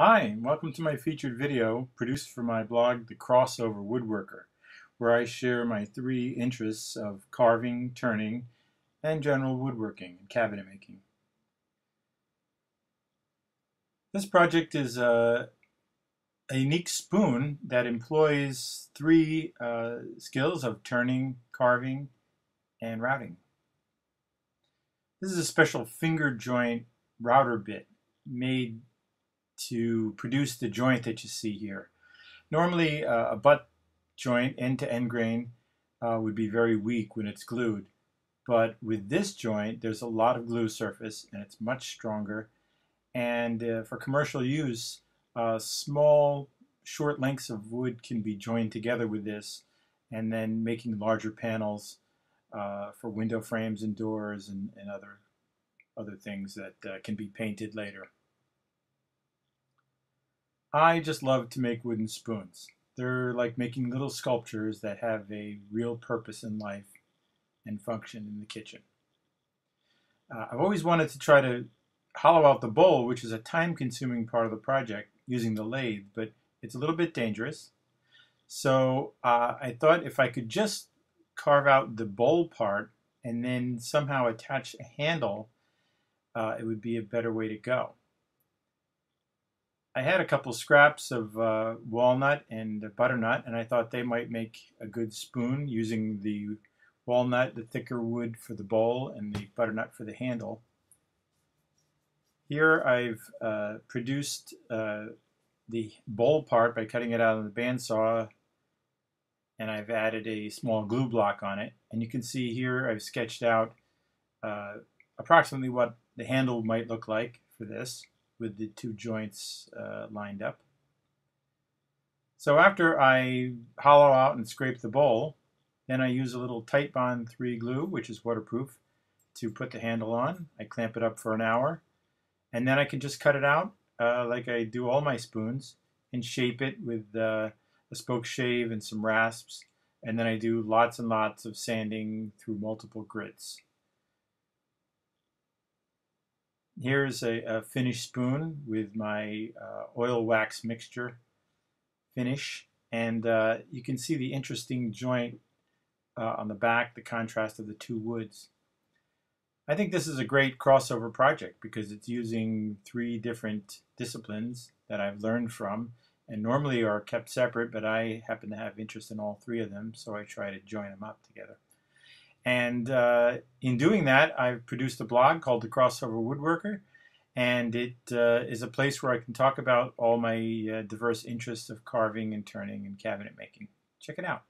Hi, and welcome to my featured video produced for my blog, The Crossover Woodworker, where I share my three interests of carving, turning, and general woodworking and cabinet making. This project is a, a unique spoon that employs three uh, skills of turning, carving, and routing. This is a special finger joint router bit made to produce the joint that you see here. Normally uh, a butt joint end-to-end grain uh, would be very weak when it's glued. But with this joint, there's a lot of glue surface and it's much stronger. And uh, for commercial use, uh, small short lengths of wood can be joined together with this and then making larger panels uh, for window frames and doors and, and other, other things that uh, can be painted later. I just love to make wooden spoons. They're like making little sculptures that have a real purpose in life and function in the kitchen. Uh, I've always wanted to try to hollow out the bowl, which is a time-consuming part of the project, using the lathe, but it's a little bit dangerous. So uh, I thought if I could just carve out the bowl part and then somehow attach a handle, uh, it would be a better way to go. I had a couple scraps of uh, walnut and butternut, and I thought they might make a good spoon using the walnut, the thicker wood for the bowl, and the butternut for the handle. Here I've uh, produced uh, the bowl part by cutting it out on the bandsaw, and I've added a small glue block on it. And you can see here I've sketched out uh, approximately what the handle might look like for this with the two joints uh, lined up. So after I hollow out and scrape the bowl, then I use a little Titebond 3 glue, which is waterproof, to put the handle on. I clamp it up for an hour, and then I can just cut it out uh, like I do all my spoons and shape it with uh, a spoke shave and some rasps, and then I do lots and lots of sanding through multiple grits. Here's a, a finished spoon with my uh, oil wax mixture finish. And uh, you can see the interesting joint uh, on the back, the contrast of the two woods. I think this is a great crossover project because it's using three different disciplines that I've learned from and normally are kept separate, but I happen to have interest in all three of them, so I try to join them up together. And uh, in doing that, I've produced a blog called The Crossover Woodworker, and it uh, is a place where I can talk about all my uh, diverse interests of carving and turning and cabinet making. Check it out.